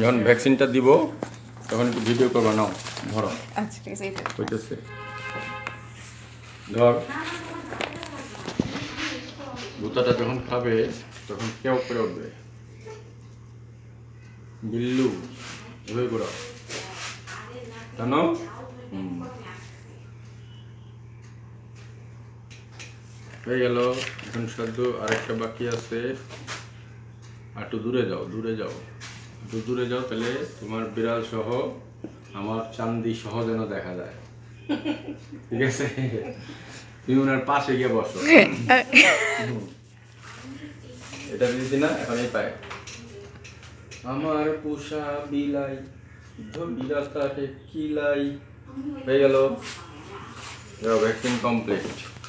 যখন ভ্যাকসিনটা দিব তখন একটু ভিডিও করবা নাও ধরো। আচ্ছা হইতেছে। ধর ভূতাটা যখন খাবে তখন কেউ করে উঠবে। বিল্লু এভাবে জানো হুম। হয়ে গেল এখন সদ্য আরেকটা বাকি আছে। আর একটু দূরে যাও দূরে যাও। দূরে যাও তাহলে তোমার বিড়াল সহ আমার চান্দি সহ যেন দেখা যায়। ঠিক আছে? তুমি ওনার পাশে গিয়ে বসো। এটা দিদি না এখন এই পায়। আমার পোষা বিলাই ধরিরা তাকে কিলাই। হয়ে গেল। Vaccine complete